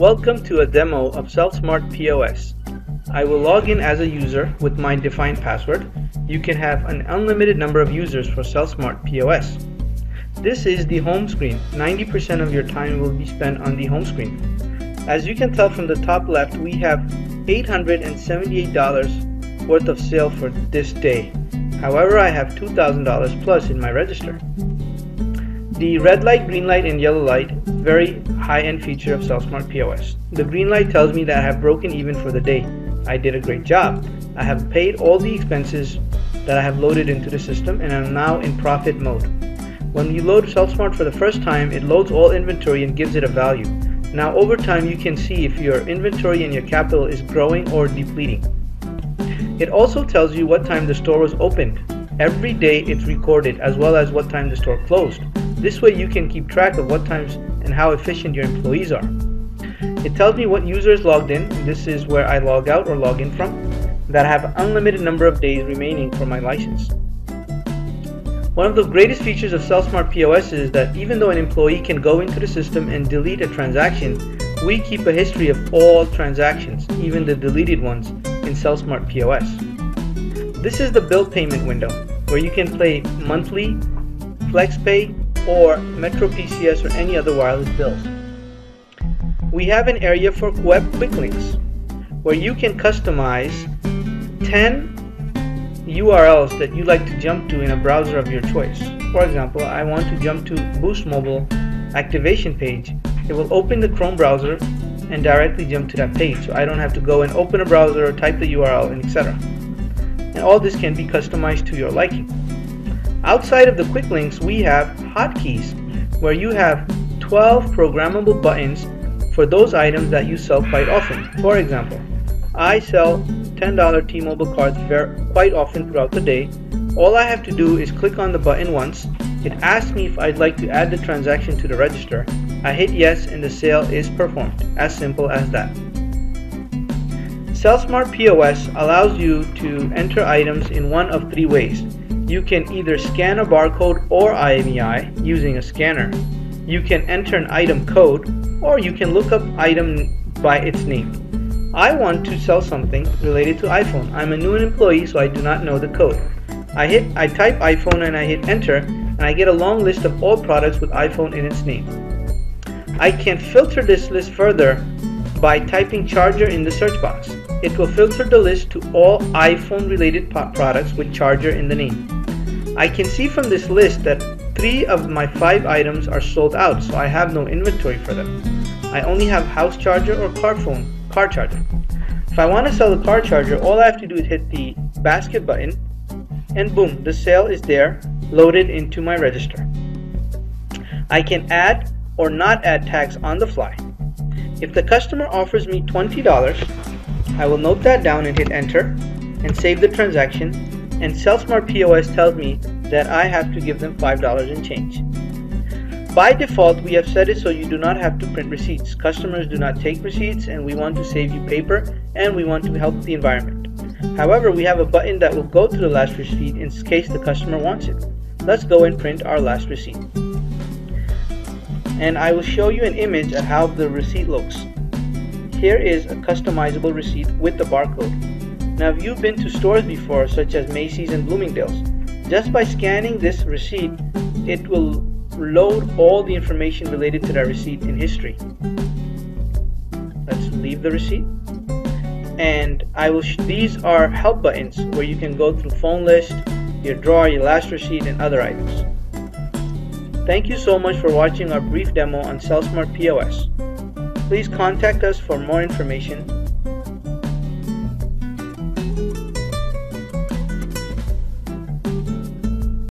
Welcome to a demo of CellSmart POS. I will log in as a user with my defined password. You can have an unlimited number of users for CellSmart POS. This is the home screen. 90% of your time will be spent on the home screen. As you can tell from the top left, we have $878 worth of sale for this day. However, I have $2,000 plus in my register. The red light, green light, and yellow light, very high-end feature of CellSmart POS. The green light tells me that I have broken even for the day. I did a great job. I have paid all the expenses that I have loaded into the system and I'm now in profit mode. When you load CellSmart for the first time, it loads all inventory and gives it a value. Now over time you can see if your inventory and your capital is growing or depleting. It also tells you what time the store was opened. Every day it's recorded as well as what time the store closed. This way you can keep track of what times and how efficient your employees are. It tells me what users logged in, this is where I log out or log in from, that I have unlimited number of days remaining for my license. One of the greatest features of CellSmart POS is that even though an employee can go into the system and delete a transaction, we keep a history of all transactions, even the deleted ones, in CellSmart POS. This is the bill payment window, where you can pay monthly, FlexPay, or Metro PCS or any other wireless bills. We have an area for web quick links where you can customize 10 URLs that you like to jump to in a browser of your choice. For example, I want to jump to Boost Mobile activation page. It will open the Chrome browser and directly jump to that page so I don't have to go and open a browser or type the URL and etc. And all this can be customized to your liking. Outside of the quick links, we have hotkeys, where you have 12 programmable buttons for those items that you sell quite often. For example, I sell $10 T-Mobile cards quite often throughout the day. All I have to do is click on the button once. It asks me if I'd like to add the transaction to the register. I hit yes and the sale is performed. As simple as that. CellSmart POS allows you to enter items in one of three ways you can either scan a barcode or IMEI using a scanner. You can enter an item code or you can look up item by its name. I want to sell something related to iPhone. I'm a new employee so I do not know the code. I hit I type iPhone and I hit enter and I get a long list of all products with iPhone in its name. I can filter this list further by typing charger in the search box. It will filter the list to all iPhone related products with charger in the name. I can see from this list that three of my five items are sold out, so I have no inventory for them. I only have house charger or car phone, car charger. If I want to sell the car charger, all I have to do is hit the basket button and boom, the sale is there loaded into my register. I can add or not add tags on the fly. If the customer offers me $20, I will note that down and hit enter and save the transaction and CellSmart POS tells me that I have to give them $5 in change. By default, we have set it so you do not have to print receipts. Customers do not take receipts and we want to save you paper and we want to help the environment. However, we have a button that will go to the last receipt in case the customer wants it. Let's go and print our last receipt. And I will show you an image of how the receipt looks. Here is a customizable receipt with the barcode. Now if you've been to stores before such as Macy's and Bloomingdale's, just by scanning this receipt, it will load all the information related to that receipt in history. Let's leave the receipt. And I will these are help buttons where you can go through phone list, your drawer, your last receipt, and other items. Thank you so much for watching our brief demo on CellSmart POS. Please contact us for more information